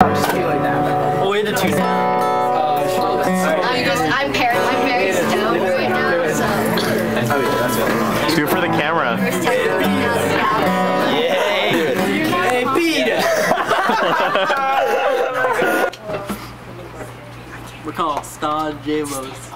Just be like that. Oh, we had a two. I'm just, I'm very, I'm very stoned right now, so. Oh. Do it for the camera. Yay! Hey, Peter. We're called Ston Jamos.